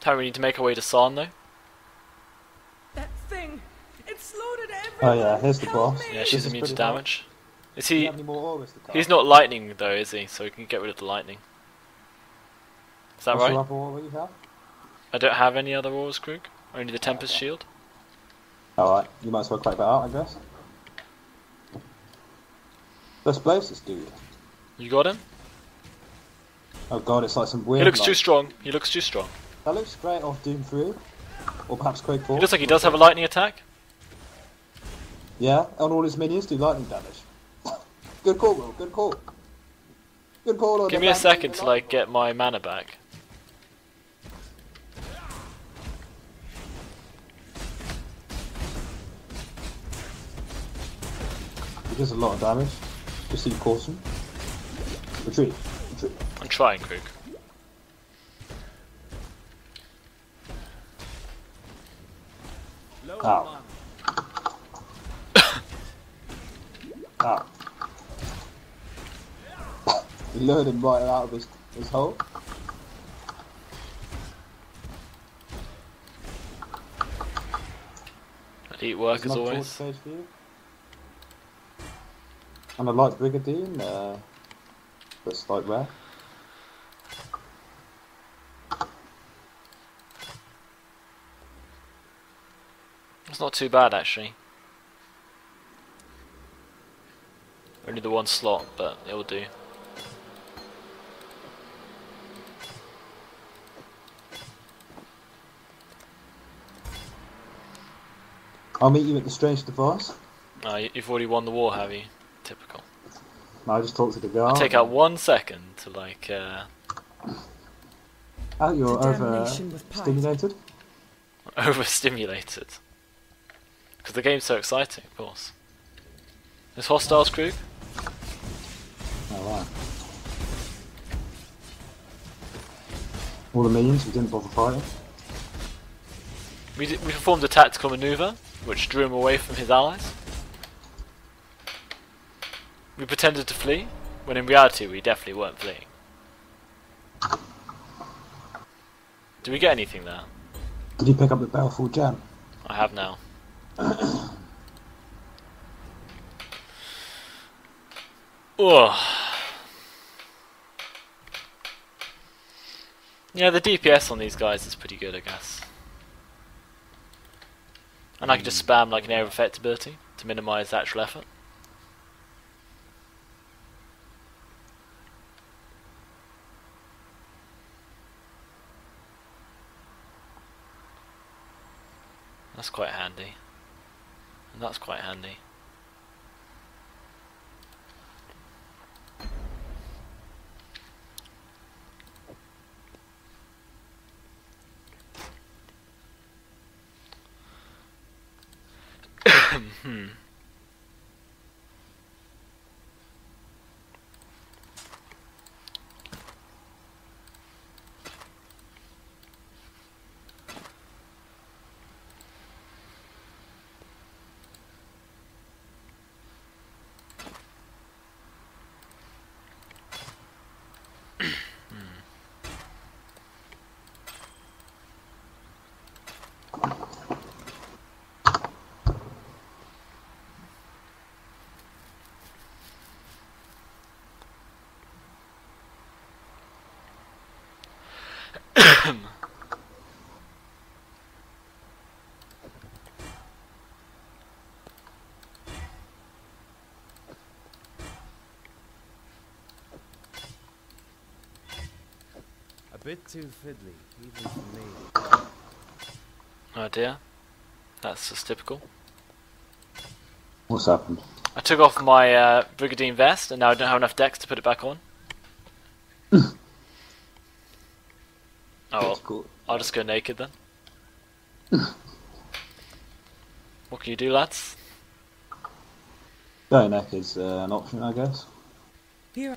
Time we need to make our way to Sarn though. That thing! It's loaded Oh yeah, here's the boss. Yeah, she's immune to pretty hard. damage. Is he? any more auras to? He's not lightning though, is he? So we can get rid of the lightning. Is that What's right? the other aura you have? I don't have any other auras, Krug. Only the Tempest Shield. Alright, you might as well crack that out, I guess. Let's blaze this dude. You got him? Oh god, it's like some weird. He looks like- too strong. He looks too strong. That looks great off Doom 3. Or perhaps Quake 4. He looks like he does have a lightning attack. Yeah, and all his minions do lightning damage. good call, Will, good call. Good call on Give me a second to like get my mana back. He does a lot of damage. Just see caution. Retreat. Retreat. I'm trying, Krug. Ow. Ow. he lured him right out of his, his hole. Elite work There's as another always. torch page for you. And a light brigandine, uh, that's like rare. It's not too bad actually. Only the one slot, but it'll do. I'll meet you at the strange device. Ah, you- you've already won the war, have you? Typical. I just talked to the guy. Take out one second to like uh, Oh, you're over Determination with pride. stimulated. overstimulated. Because the game's so exciting, of course. There's hostiles, crew. Oh wow. All the minions we didn't bother fighting. We, did, we performed a tactical maneuver, which drew him away from his allies. We pretended to flee, when in reality we definitely weren't fleeing. Did we get anything there? Did you pick up the Baleful gem? I have now. Yeah, the DPS on these guys is pretty good, I guess. And I can just spam like an air of effect ability to minimise the actual effort. That's quite handy. That's quite handy. hmm. A bit too fiddly, even for me. Oh dear. That's just typical. What's happened? I took off my uh, Brigandine vest and now I don't have enough dex to put it back on. oh well, cool. I'll just go naked then. what can you do, lads? Going neck is uh, an option, I guess. Here,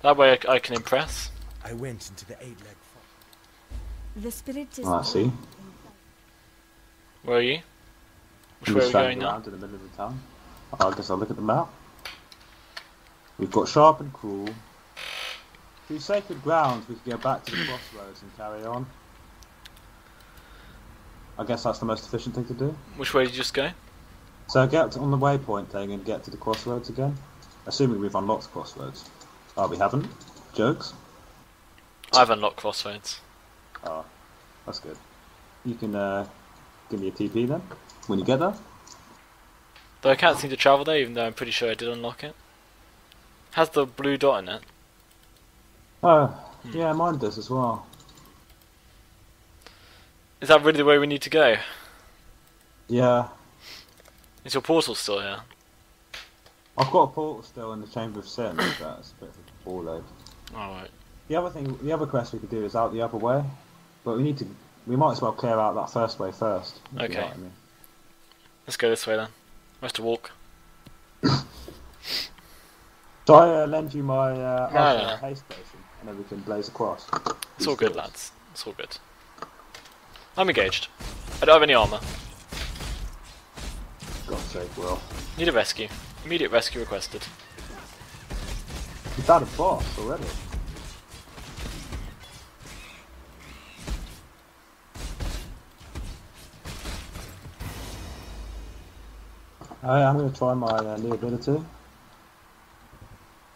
That way I, I can impress. I went into the eight leg fall. The spirit is. Ah, oh, I see. Where are you? Which way are just we going now? in the middle of the town. Oh, I guess I'll look at the map. We've got Sharp and Cruel. Through sacred grounds, we can go back to the crossroads and carry on. I guess that's the most efficient thing to do. Which way did you just go? So get on the waypoint thing and get to the crossroads again. Assuming we've unlocked crossroads. Oh, we haven't? Jokes? I've unlocked crossroads. Oh, that's good. You can uh, give me a TP then, when you get there. Though I can't seem to travel there, even though I'm pretty sure I did unlock it. Has the blue dot in it. Oh, yeah, mine does as well. Is that really the way we need to go? Yeah, Is your portal still here? I've got a portal still in the Chamber of Sin, that's a bit of a ball ache. Alright. The other thing, the other quest we could do is out the other way, but we need to, we might as well clear out that first way first. if you know Okay. I mean. Let's go this way then. I have to walk. So I uh, lend you my uh, No, no. haste station, and then we can blaze across. It's all good, lads. It's all good. I'm engaged. I don't have any armor. God's sake, Will. Need a rescue. Immediate rescue requested. You've had a boss already. Alright, I'm going to try my uh, new ability.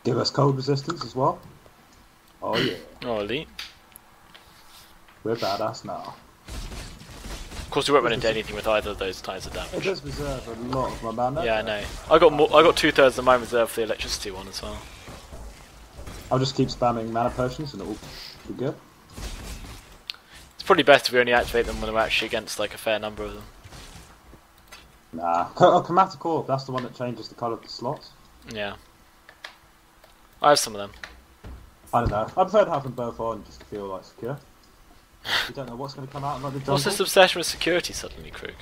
Give us cold resistance as well. Oh yeah, Oh, elite. we're badass now. Of course, we won't run into anything with either of those types of damage. It damage. does reserve a lot of my mana. Yeah, I know. I got more, I got two thirds of mine reserved for the electricity one as well. I'll just keep spamming mana potions and it will be good. It's probably best if we only activate them when we're actually against like a fair number of them. Nah. Oh, Chromatic Orb, that's the one that changes the colour of the slots. Yeah. I have some of them. I don't know. I prefer to have them both on just to feel like secure. You don't know what's going to come out of like, the. What's this obsession with security suddenly, Krug?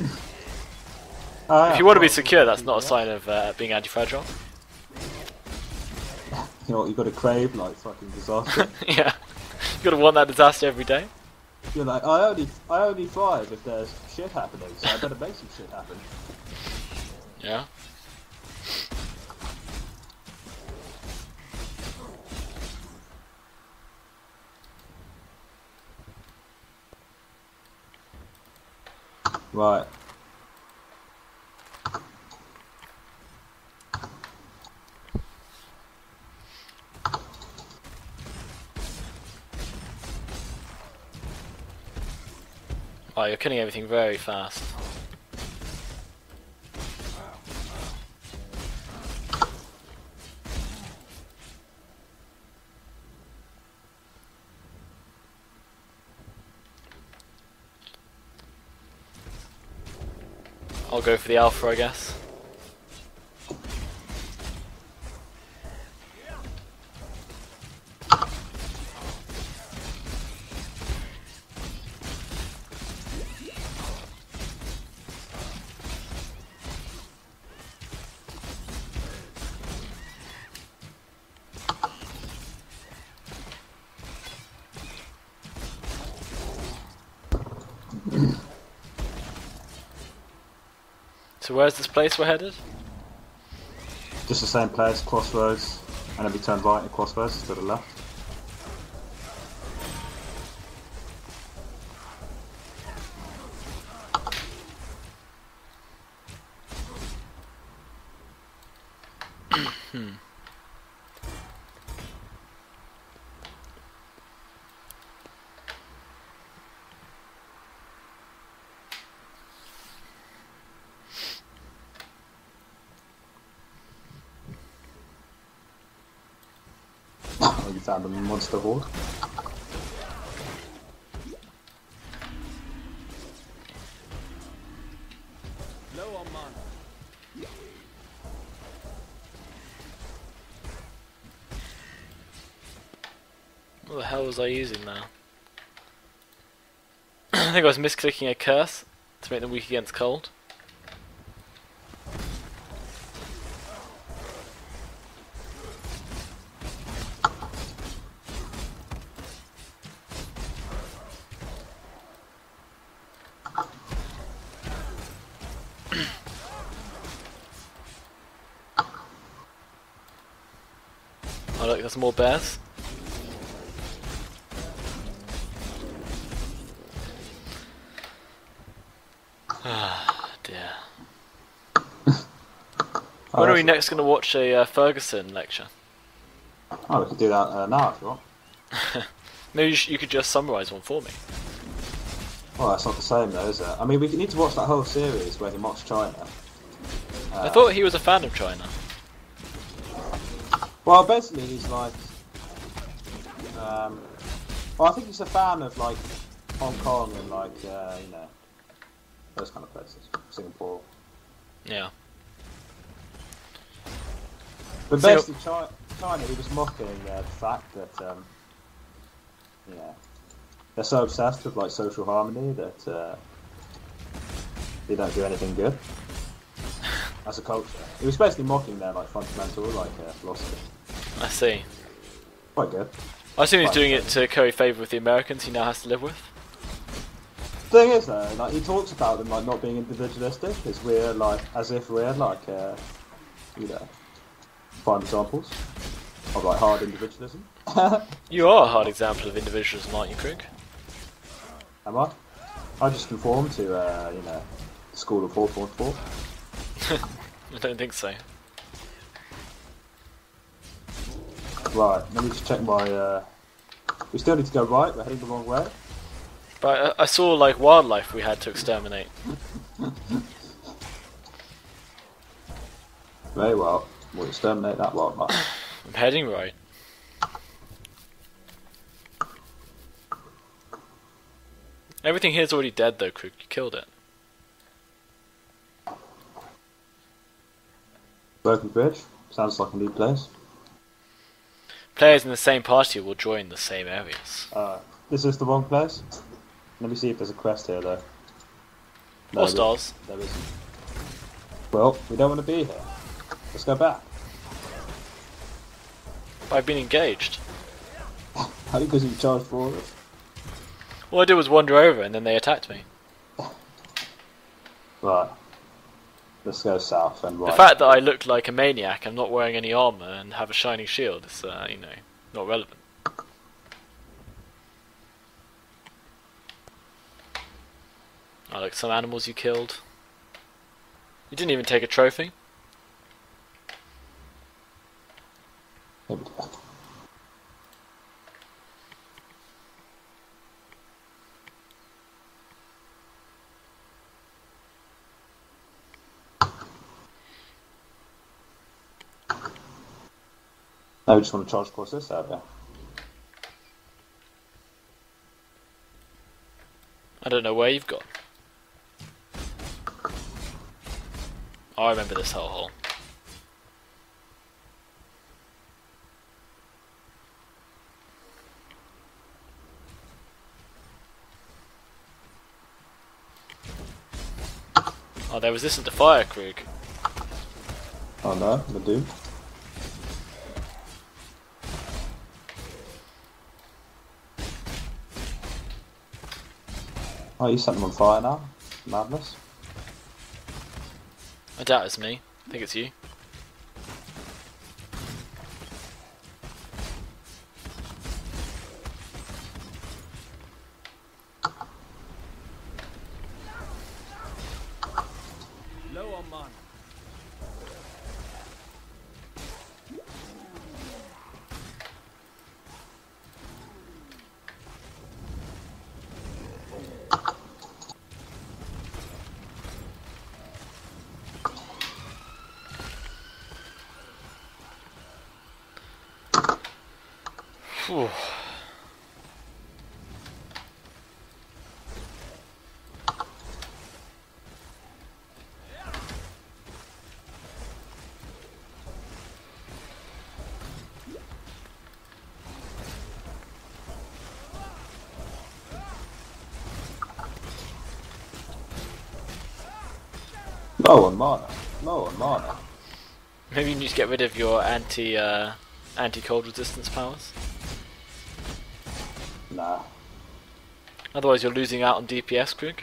Yeah. If you want to be secure, that's not a sign of uh, being anti-fragile. You know what, you got to crave like fucking disaster. yeah. You've gotta want that disaster every day. You're like, I only, I only thrive if there's shit happening, so I better make some shit happen. Yeah. Right. Oh, you're killing everything very fast. I'll go for the alpha, I guess. Where's this place we're headed? Just the same place, crossroads, and then we turn right at crossroads to the left. Oh, found a monster horde. What the hell was I using now? I think I was misclicking a curse to make them weak against cold. More bears. Ah, dear. When are we next going to watch a uh, Ferguson lecture? Oh, we could do that uh, now if you want. Maybe you, sh- you could just summarise one for me. Well, that's not the same though, is it? I mean, we need to watch that whole series where he mocks China. I Uh, thought he was a fan of China. Well, basically, he's like. Um, well, I think he's a fan of like Hong Kong and like uh, you know those kind of places, Singapore. Yeah. But So- basically, China, China, he was mocking uh, the fact that um, you know they're so obsessed with like social harmony that uh, they don't do anything good as a culture. He was basically mocking their like fundamental like uh, philosophy. I see. Quite good. I assume he's Quite doing good. it to curry favour with the Americans he now has to live with. thing is though, like he talks about them like not being individualistic as we're like as if we're like uh, you know prime examples of like hard individualism. You are a hard example of individualism, aren't you, Craig? Am I? I just conform to uh, you know the school of four four four. I don't think so. Right, let me just check my. Uh... We still need to go right. We're heading the wrong way. But I, I saw like wildlife we had to exterminate. Very well. We'll exterminate that wildlife. I'm heading right. Everything here's already dead though, Krug. You killed it. Broken Bridge sounds like a new place. Players in the same party will join the same areas. Uh, this is the wrong place. Let me see if there's a quest here though. No, Or stars. There isn't. Well, we don't want to be here. Let's go back. I've been engaged. How because you charged for it? All I did was wander over and then they attacked me. Right. Let's go south and right. The fact that I look like a maniac, I'm not wearing any armor and have a shining shield is, uh, you know, not relevant. Oh, look, some animals you killed. You didn't even take a trophy. Now we just want to charge across this area. I don't know where you've gone. Oh, I remember this whole hole. Oh, they're resistant to fire, Krug. Oh no, the doom. Oh, you set them on fire now? Madness. I doubt it's me. I think it's you. Phew. Low on mana. Low on mana. Maybe you need to get rid of your anti uh, anti cold resistance powers. Nah. Otherwise, you're losing out on DPS, Krug.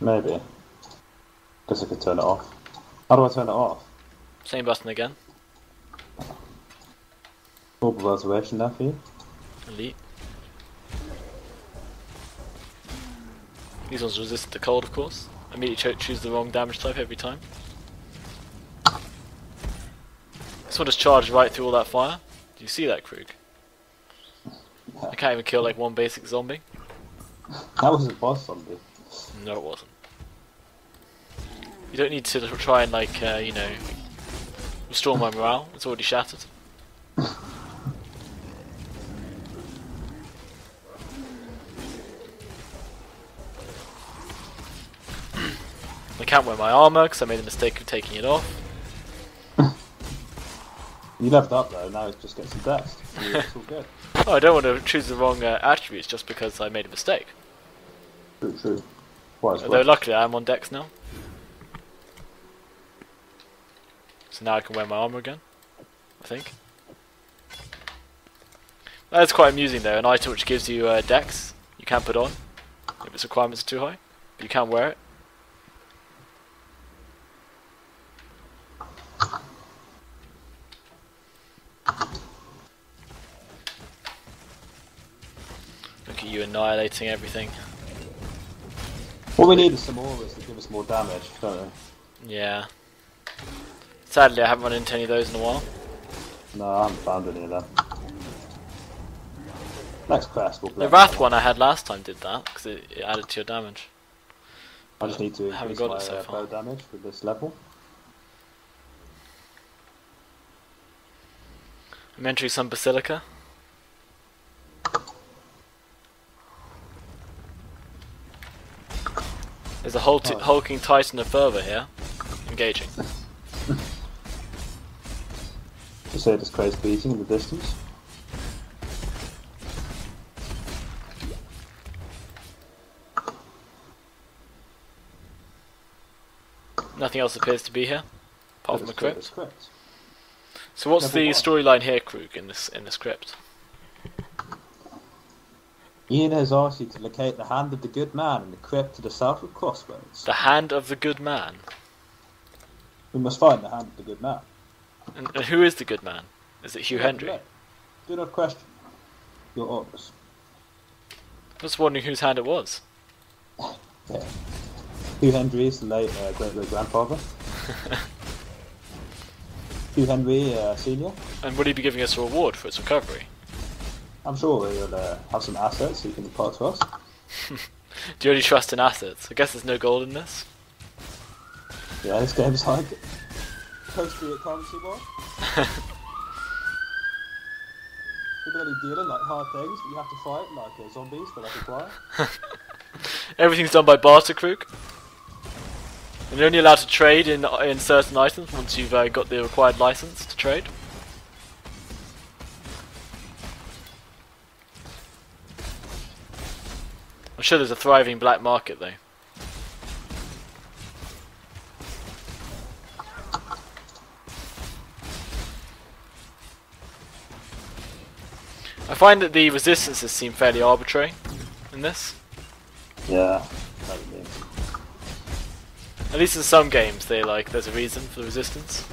Maybe. Because I could turn it off. How do I turn it off? Same button again. Full reservation there for you. Elite. These ones resist the cold, of course. I immediately cho- choose the wrong damage type every time. This one just charged right through all that fire. Do you see that, Krug? I can't even kill like one basic zombie. That was a boss zombie. No, it wasn't. You don't need to try and like, uh, you know, restore my morale. It's already shattered. I can't wear my armor because I made the mistake of taking it off. You leveled up though, now it just gets some dex. It's all good. Oh, I don't want to choose the wrong uh, attributes just because I made a mistake. True, true. Although luckily I'm on dex now. So now I can wear my armor again. I think. That's quite amusing though, an item which gives you uh, dex you can put on if its requirements are too high. But you can't wear it. Annihilating everything. What we need is some auras to give us more damage, don't Yeah. Sadly, I haven't run into any of those in a while. No, I haven't found any of them. Next quest will The Wrath one I had last time did that because it, it added to your damage. I just need to I haven't increase got my it so uh, far. bow damage with this level. I'm entering some Basilica. There's a hul- Oh. hulking Titan of Fervor here, engaging. You hear this crazy beating in the distance. Nothing else appears to be here, apart from a crypt. crypt. So what's Level the storyline here, Krug, in this in this crypt? Yeena has asked you to locate the hand of the good man in the crypt to the south of Crossroads. The Hand of the Good Man. We must find the hand of the good man. And, and who is the good man? Is it Hugh Hendry? Do not question your orders. I was wondering whose hand it was. Yeah. Hugh Hendry is the late uh, great great grandfather. Hugh Hendry uh, Senior. And will he be giving us a reward for its recovery? I'm sure he'll uh, have some assets you can impart to us. Do you only trust in assets? I guess there's no gold in this. Yeah, this game's like post-fiat currency war. You're only dealing like hard things that you have to fight, like uh, zombies that a acquire. Everything's done by barter, Krug. And you're only allowed to trade in in certain items once you've uh, got the required license to trade. I'm sure there's a thriving black market though. I find that the resistances seem fairly arbitrary in this. Yeah. At least in some games, they like there's a reason for the resistance.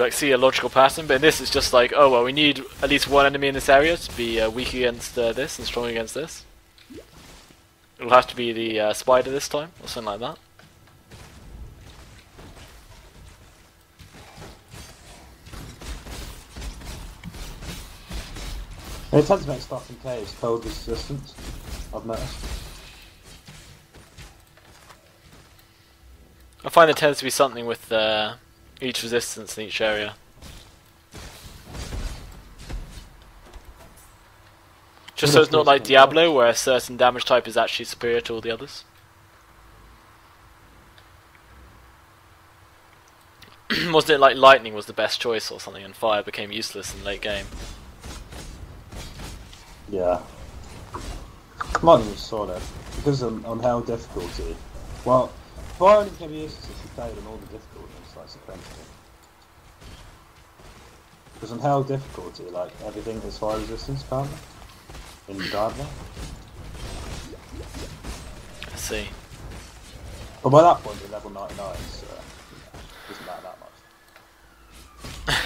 You like see a logical pattern, but in this it's just like, oh well, we need at least one enemy in this area to be uh, weak against uh, this and strong against this. It'll have to be the uh, spider this time, or something like that. It tend to make stuff in caves cold resistant, I've noticed. I find there tends to be something with uh, each resistance in each area. Just so it's not like Diablo, where a certain damage type is actually superior to all the others. Wasn't it like lightning was the best choice or something, and fire became useless in late game? Yeah. Lightning was solid. Because on, on hell difficulty. Well, fire only became useless if you played on all the like sequentially. Because on hell difficulty, like everything has fire resistance apparently. In Diablo. I see. But by that point, you're level 99, so it uh, doesn't matter that much.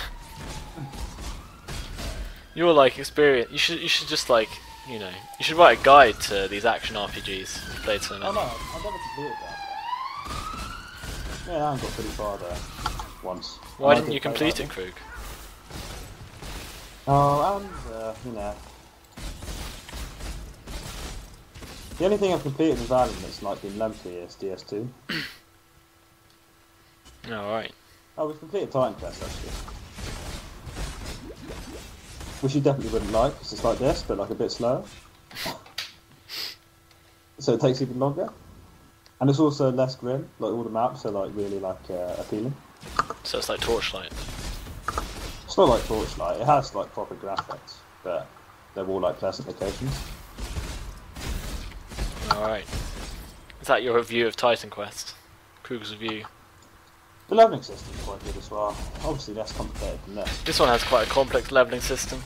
You're like experience. You should you should just like you know, you should write a guide to these action RPGs. if you Played so Oh no, I've never completed that. Yeah, I got pretty far there once. Why And didn't did you complete it, Krug? Oh, and uh, you know. The only thing I've completed with Alan that's like been lengthy is DS2. Alright. Oh, we've completed Titan Quest actually. Which you definitely wouldn't like, because it's like this, but like a bit slower. so it takes even longer. And it's also less grim, like all the maps are like really like uh, appealing. So it's like Torchlight. It's not like Torchlight, it has like proper graphics, but they're all like pleasant locations. Alright. Is that your review of Titan Quest? Krug's review. The leveling system's quite good as well. Obviously less complicated than this. This one has quite a complex leveling system.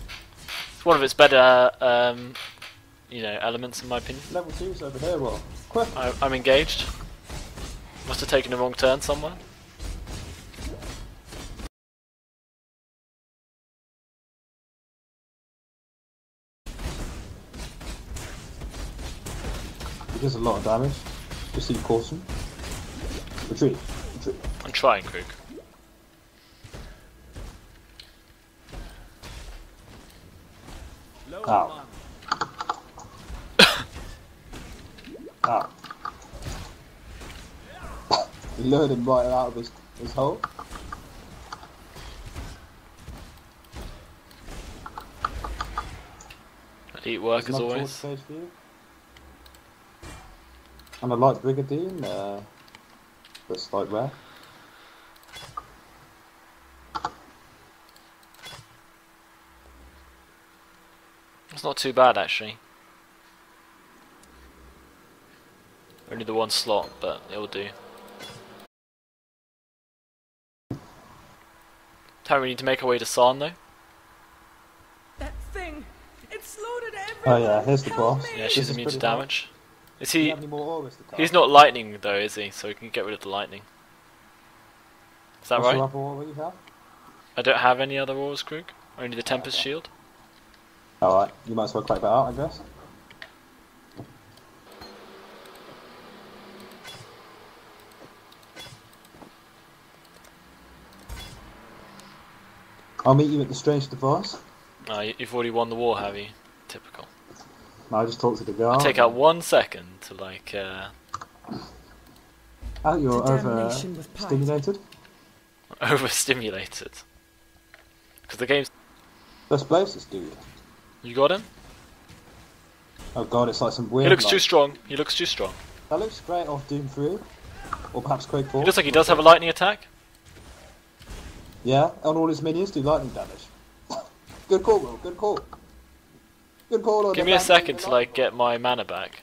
It's one of its better, um, you know, elements in my opinion. Level 2's over here, well, quick! I, I'm engaged. Must have taken a wrong turn somewhere. It does a lot of damage. Receive caution. Retreat. Retreat. I'm trying, Krug. Ow. Ah. he lured him right out of his, his hole. Elite work as always. torch page for you. And a light brigandine, uh, that's like rare. It's not too bad actually. Only the one slot, but it'll do. Time we need to make our way to Sarn though. That thing! It's loaded Oh yeah, here's the Help boss. me! Yeah, she's is immune to pretty hard. damage. Is he? have any more auras to? He's not lightning though, is he? So we can get rid of the lightning. Is that What's right? other aura you have? I don't have any other auras, Krug. Only the Tempest Shield. Alright, you might as well crack that out, I guess. I'll meet you at the strange device. You- you've already won the war, have you? Typical. I just talked to the guard. Take out one second to like uh, Oh, you're over damnation with stimulated. overstimulated. Because the game's. Let's blaze this dude. You got him? Oh god, it's like some weird. He looks like- too strong. He looks too strong. That looks straight off Doom 3. Or perhaps Quake 4. He looks like he does have a lightning attack. Yeah, and all his minions do lightning damage. good call, Will. Good call. Good call Give me a second to like get my mana back.